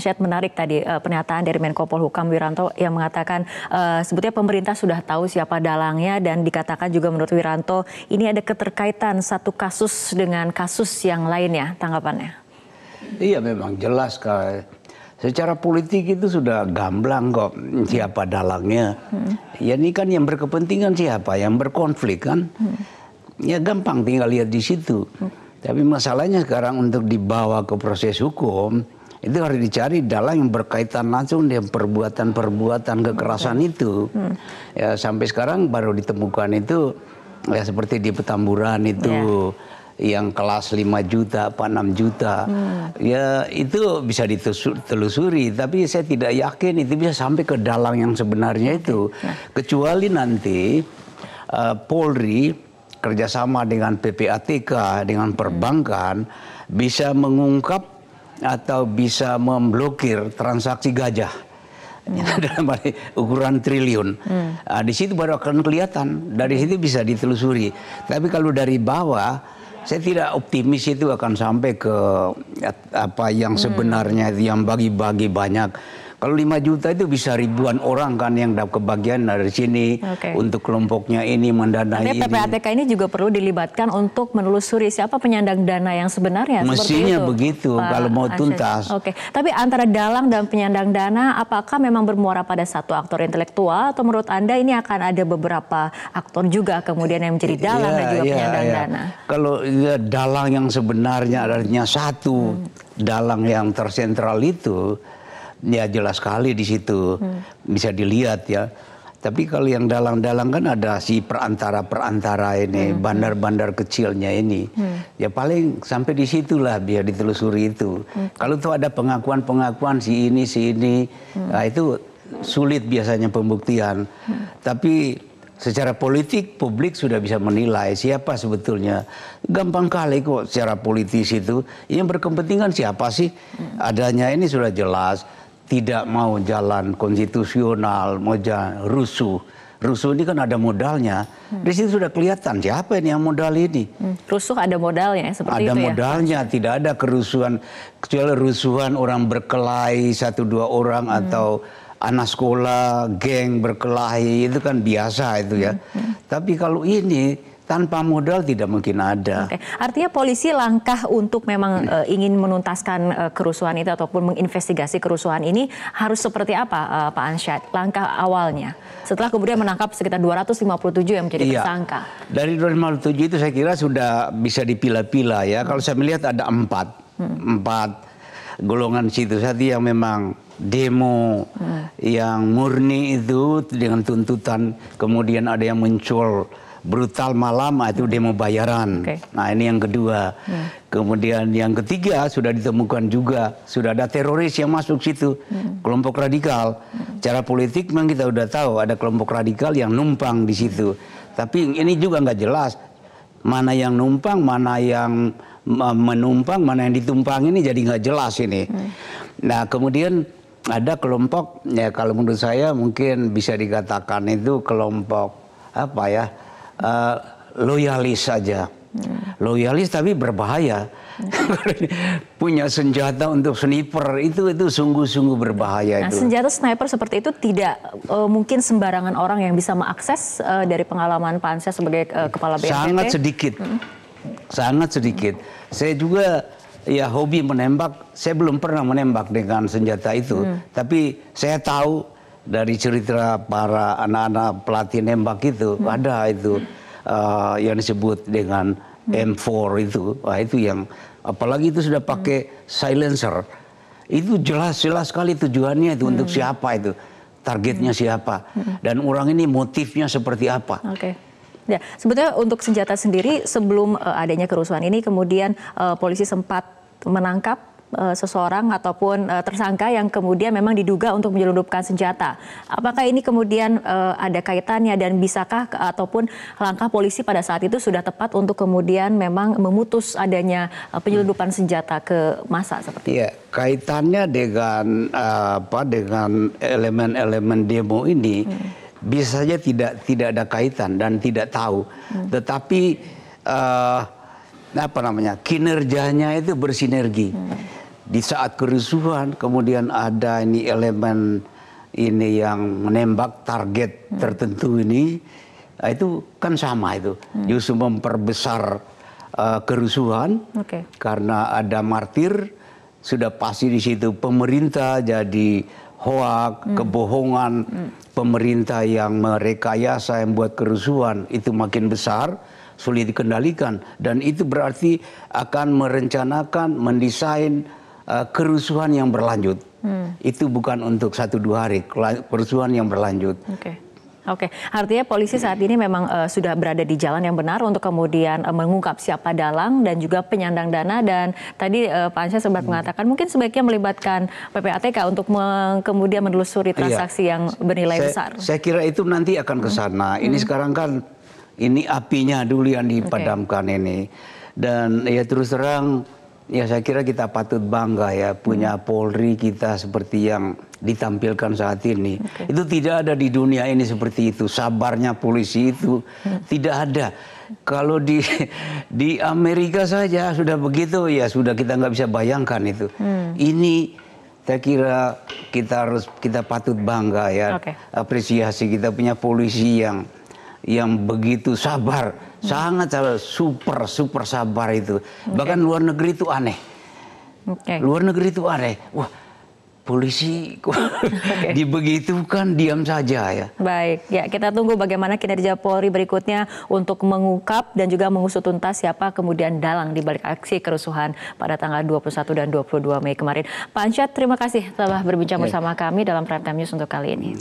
Syed menarik tadi uh, pernyataan dari Menko Polhukam Wiranto yang mengatakan uh, sebetulnya pemerintah sudah tahu siapa dalangnya dan dikatakan juga menurut Wiranto ini ada keterkaitan satu kasus dengan kasus yang lainnya. Tanggapannya? Iya memang jelas kalau secara politik itu sudah gamblang kok siapa dalangnya. Hmm. Ya ini kan yang berkepentingan siapa, yang berkonflik kan. Hmm. Ya gampang tinggal lihat di situ. Hmm. Tapi masalahnya sekarang untuk dibawa ke proses hukum itu harus dicari dalang yang berkaitan langsung dengan perbuatan-perbuatan kekerasan itu. Hmm. Ya sampai sekarang baru ditemukan itu ya seperti di Petamburan itu yeah. yang kelas 5 juta apa 6 juta. Hmm. Ya itu bisa ditelusuri tapi saya tidak yakin itu bisa sampai ke dalang yang sebenarnya itu. Yeah. Kecuali nanti uh, Polri kerjasama dengan PPATK dengan perbankan hmm. bisa mengungkap atau bisa memblokir transaksi gajah hmm. dalam ukuran triliun. Hmm. Nah, di situ baru akan kelihatan. Dari situ bisa ditelusuri. Tapi kalau dari bawah, saya tidak optimis itu akan sampai ke apa yang hmm. sebenarnya hmm. yang bagi-bagi banyak kalau 5 juta itu bisa ribuan orang kan yang dapat kebagian dari sini okay. untuk kelompoknya ini mendanai Artinya PPATK ini juga perlu dilibatkan untuk menelusuri siapa penyandang dana yang sebenarnya. Mestinya begitu Pak kalau mau tuntas. Oke, okay. tapi antara dalang dan penyandang dana, apakah memang bermuara pada satu aktor intelektual atau menurut anda ini akan ada beberapa aktor juga kemudian yang menjadi dalang ya, dan juga ya, penyandang ya. dana? Kalau ya, dalang yang sebenarnya adanya satu hmm. dalang yang tersentral itu ya jelas sekali di situ hmm. bisa dilihat ya. Tapi kalau yang dalang-dalang kan ada si perantara-perantara ini, hmm. bandar-bandar kecilnya ini. Hmm. Ya paling sampai di situlah biar ditelusuri itu. Hmm. Kalau tuh ada pengakuan-pengakuan si ini, si ini, hmm. nah itu sulit biasanya pembuktian. Hmm. Tapi secara politik publik sudah bisa menilai siapa sebetulnya. Gampang kali kok secara politis itu. Yang berkepentingan siapa sih? Hmm. Adanya ini sudah jelas tidak mau jalan konstitusional, mau jalan rusuh. Rusuh ini kan ada modalnya. Hmm. Di situ sudah kelihatan siapa ini yang modal ini. Hmm. Rusuh ada modalnya seperti ada itu ya. Ada modalnya, tidak ada kerusuhan kecuali rusuhan orang berkelahi satu dua orang hmm. atau anak sekolah, geng berkelahi itu kan biasa itu ya. Hmm. Hmm. Tapi kalau ini tanpa modal tidak mungkin ada. Oke. Artinya polisi langkah untuk memang hmm. uh, ingin menuntaskan uh, kerusuhan itu ataupun menginvestigasi kerusuhan ini harus seperti apa uh, Pak Ansyad? Langkah awalnya setelah kemudian menangkap sekitar 257 yang menjadi iya. tersangka. Dari 257 itu saya kira sudah bisa dipilah-pilah ya. Hmm. Kalau saya melihat ada empat, hmm. empat golongan situ. Satu yang memang demo hmm. yang murni itu dengan tuntutan, kemudian ada yang muncul brutal malam ah, itu demo bayaran. Okay. Nah ini yang kedua. Hmm. Kemudian yang ketiga sudah ditemukan juga sudah ada teroris yang masuk situ, hmm. kelompok radikal. Hmm. Cara politik memang kita sudah tahu ada kelompok radikal yang numpang di situ. Tapi ini juga nggak jelas mana yang numpang, mana yang menumpang, mana yang ditumpang ini jadi nggak jelas ini. Hmm. Nah kemudian ada kelompok ya kalau menurut saya mungkin bisa dikatakan itu kelompok apa ya uh, loyalis saja. Hmm. Loyalis tapi berbahaya. Punya senjata untuk sniper itu itu sungguh-sungguh berbahaya nah, itu. Senjata sniper seperti itu tidak uh, mungkin sembarangan orang yang bisa mengakses uh, dari pengalaman Pak Ansyah sebagai uh, kepala BNPB. Sangat sedikit. Hmm. Sangat sedikit. Hmm. Saya juga ya hobi menembak. Saya belum pernah menembak dengan senjata itu, hmm. tapi saya tahu dari cerita para anak-anak pelatih nembak itu hmm. ada itu uh, yang disebut dengan hmm. M4 itu wah itu yang apalagi itu sudah pakai hmm. silencer itu jelas jelas sekali tujuannya itu hmm. untuk siapa itu targetnya hmm. siapa hmm. dan orang ini motifnya seperti apa. Okay. Ya, sebetulnya untuk senjata sendiri sebelum uh, adanya kerusuhan ini kemudian uh, polisi sempat menangkap uh, seseorang ataupun uh, tersangka yang kemudian memang diduga untuk menyelundupkan senjata. Apakah ini kemudian uh, ada kaitannya dan bisakah ataupun langkah polisi pada saat itu sudah tepat untuk kemudian memang memutus adanya uh, penyelundupan senjata ke masa seperti itu? Ya, kaitannya dengan uh, apa dengan elemen-elemen demo ini hmm. bisa saja tidak tidak ada kaitan dan tidak tahu. Hmm. Tetapi uh, apa namanya kinerjanya itu bersinergi. Hmm di saat kerusuhan kemudian ada ini elemen ini yang menembak target tertentu ini nah, itu kan sama itu. Justru memperbesar uh, kerusuhan. Oke. karena ada martir sudah pasti di situ pemerintah jadi hoak kebohongan. Pemerintah yang merekayasa yang buat kerusuhan itu makin besar sulit dikendalikan. Dan itu berarti akan merencanakan mendesain uh, kerusuhan yang berlanjut. Itu bukan untuk satu dua hari. Kerusuhan yang berlanjut. Oke. Oke, artinya polisi saat ini memang eh, sudah berada di jalan yang benar untuk kemudian eh, mengungkap siapa dalang dan juga penyandang dana. Dan tadi eh, Pak Ansyah sempat mengatakan mungkin sebaiknya melibatkan PPATK untuk kemudian menelusuri transaksi yang bernilai saya, besar. Saya kira itu nanti akan ke sana. Ini sekarang kan ini apinya dulu yang dipadamkan ini. Dan ya terus terang ya saya kira kita patut bangga ya punya Polri kita seperti yang ditampilkan saat ini. Itu tidak ada di dunia ini seperti itu. Sabarnya polisi itu tidak ada. Kalau di di Amerika saja sudah begitu ya sudah kita nggak bisa bayangkan itu. Ini saya kira kita harus kita patut bangga ya Oke. apresiasi kita punya polisi yang yang begitu sabar sangat sabar, super super sabar itu bahkan luar negeri itu aneh Oke. luar negeri itu aneh wah polisi kok dibegitukan diam saja ya Baik, ya kita tunggu bagaimana kinerja Polri berikutnya untuk mengungkap dan juga mengusut tuntas siapa kemudian dalang di balik aksi kerusuhan pada tanggal 21 dan 22 Mei kemarin. Pak Ansyad, terima kasih telah berbincang Baik. bersama kami dalam Prime Time News untuk kali ini.